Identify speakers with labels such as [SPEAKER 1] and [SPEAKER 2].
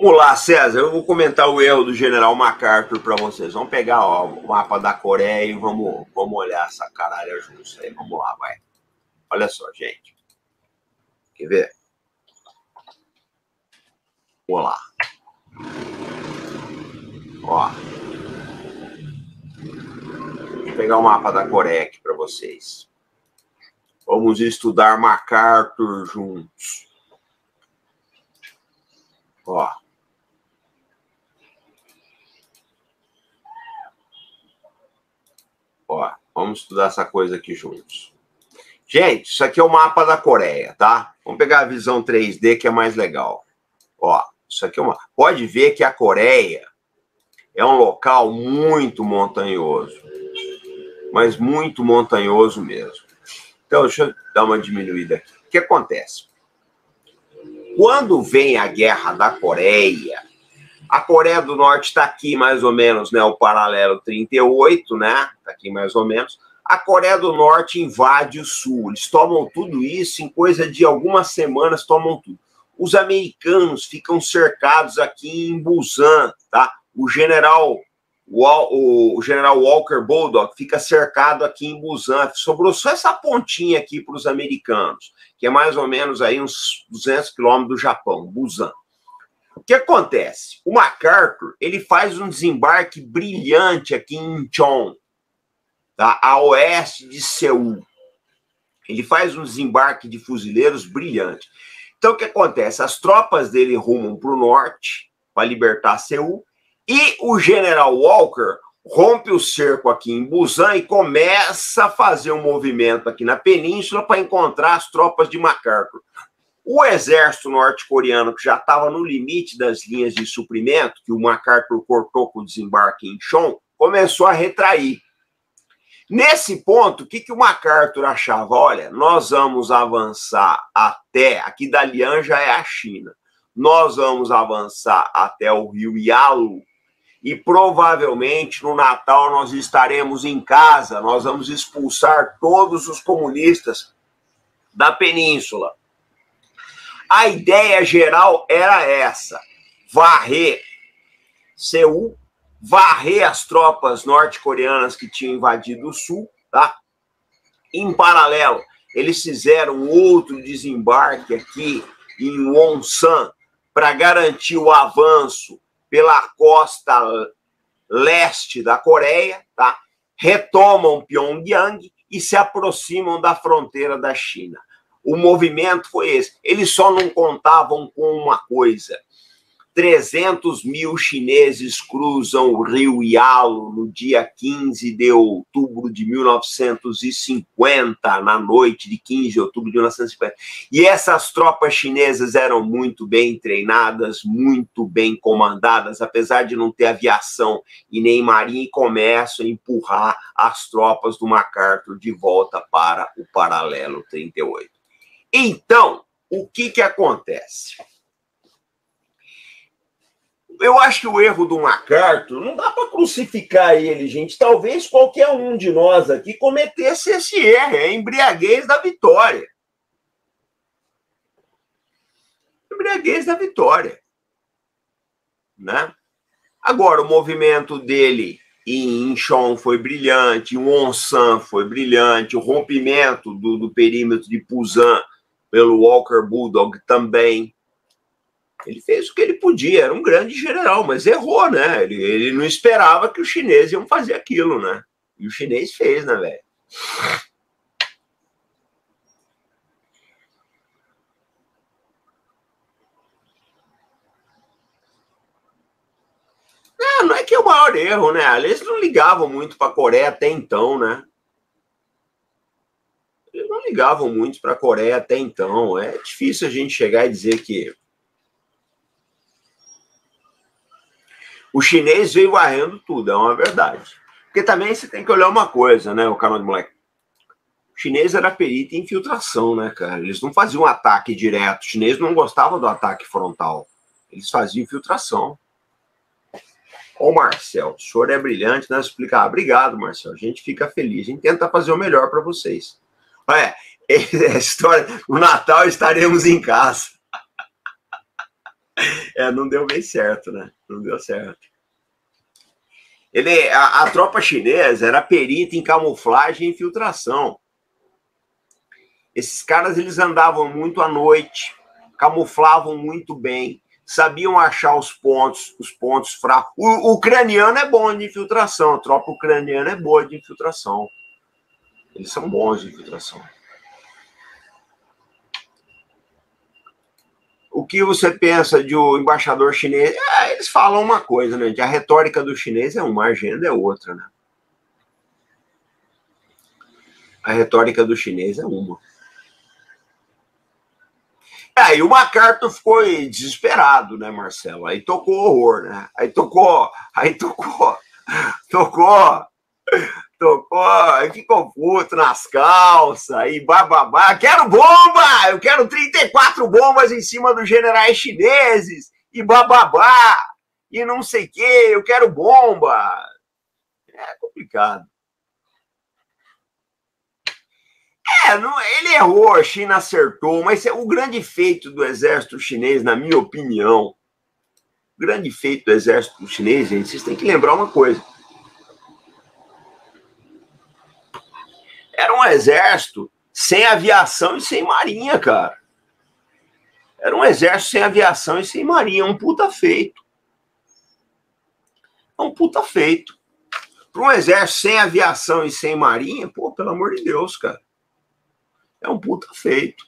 [SPEAKER 1] Vamos lá, César, eu vou comentar o erro do general MacArthur para vocês. Vamos pegar ó, o mapa da Coreia e vamos, vamos olhar essa caralha juntos aí. Vamos lá, vai. Olha só, gente. Quer ver? Vamos lá. Ó. Vou pegar o mapa da Coreia aqui para vocês. Vamos estudar MacArthur juntos. Ó. Ó, vamos estudar essa coisa aqui juntos. Gente, isso aqui é o mapa da Coreia, tá? Vamos pegar a visão 3D que é mais legal. Ó, isso aqui é uma. Pode ver que a Coreia é um local muito montanhoso, mas muito montanhoso mesmo. Então, deixa eu dar uma diminuída aqui. O que acontece? Quando vem a guerra da Coreia, a Coreia do Norte está aqui mais ou menos, né? O paralelo 38, né? Está aqui mais ou menos. A Coreia do Norte invade o Sul. Eles tomam tudo isso em coisa de algumas semanas, tomam tudo. Os americanos ficam cercados aqui em Busan, tá? O general o, general Walker Bulldog fica cercado aqui em Busan. Sobrou só essa pontinha aqui para os americanos, que é mais ou menos aí uns 200 quilômetros do Japão, Busan. O que acontece? O MacArthur ele faz um desembarque brilhante aqui em Incheon, tá? a oeste de Seul. Ele faz um desembarque de fuzileiros brilhante. Então, o que acontece? As tropas dele rumam para o norte para libertar Seul e o general Walker rompe o cerco aqui em Busan e começa a fazer um movimento aqui na península para encontrar as tropas de MacArthur. O exército norte-coreano, que já estava no limite das linhas de suprimento, que o MacArthur cortou com o desembarque em Chon, começou a retrair. Nesse ponto, o que, que o MacArthur achava? Olha, nós vamos avançar até. Aqui da já é a China. Nós vamos avançar até o rio Yalu. E provavelmente no Natal nós estaremos em casa. Nós vamos expulsar todos os comunistas da península. A ideia geral era essa: varrer Seul, varrer as tropas norte-coreanas que tinham invadido o sul, tá? Em paralelo, eles fizeram outro desembarque aqui em Wonsan para garantir o avanço pela costa leste da Coreia, tá? Retomam Pyongyang e se aproximam da fronteira da China. O movimento foi esse. Eles só não contavam com uma coisa: 300 mil chineses cruzam o rio Yalu no dia 15 de outubro de 1950, na noite de 15 de outubro de 1950. E essas tropas chinesas eram muito bem treinadas, muito bem comandadas, apesar de não ter aviação e nem marinha, e começam a empurrar as tropas do MacArthur de volta para o paralelo 38. Então, o que, que acontece? Eu acho que o erro do MacArthur não dá para crucificar ele, gente. Talvez qualquer um de nós aqui cometesse esse erro, é a embriaguez da vitória. Embriaguez da vitória. Né? Agora, o movimento dele em Incheon foi brilhante, em Wonsan foi brilhante, o rompimento do, do perímetro de Busan pelo Walker Bulldog também. Ele fez o que ele podia, era um grande general, mas errou, né? Ele, ele não esperava que os chineses iam fazer aquilo, né? E o chinês fez, né, velho? Não, não é que é o maior erro, né? Eles não ligavam muito para a Coreia até então, né? Não ligavam muito para a Coreia até então. É difícil a gente chegar e dizer que o chinês veio varrendo tudo, é uma verdade. Porque também você tem que olhar uma coisa, né, o canal de moleque. O chinês era perito em infiltração, né, cara? Eles não faziam ataque direto. O chinês não gostava do ataque frontal. Eles faziam infiltração. Ô, Marcel, o senhor é brilhante, né? Explicar. Obrigado, Marcel. A gente fica feliz. A gente tenta fazer o melhor para vocês. É, é, história, o Natal estaremos em casa. É, não deu bem certo, né? Não deu certo. Ele, a, a tropa chinesa era perita em camuflagem e infiltração. Esses caras eles andavam muito à noite, camuflavam muito bem, sabiam achar os pontos, os pontos fracos. O, o ucraniano é bom de infiltração, a tropa ucraniana é boa de infiltração. Eles são bons de infiltração. O que você pensa de um embaixador chinês? É, eles falam uma coisa, né? A retórica do chinês é uma, a agenda é outra, né? A retórica do chinês é uma. Aí o MacArthur ficou desesperado, né, Marcelo? Aí tocou horror, né? Aí tocou, aí tocou, tocou, tocou, ficou puto nas calças, e bababá. Quero bomba! Eu quero 34 bombas em cima dos generais chineses, e bababá, e não sei o quê, eu quero bomba. É complicado. É, não, ele errou, a China acertou, mas o grande feito do exército chinês, na minha opinião, o grande feito do exército chinês, gente, vocês têm que lembrar uma coisa. Era um exército sem aviação e sem marinha, cara. Era um exército sem aviação e sem marinha, um puta feito. É um puta feito. Para um exército sem aviação e sem marinha, pô, pelo amor de Deus, cara. É um puta feito.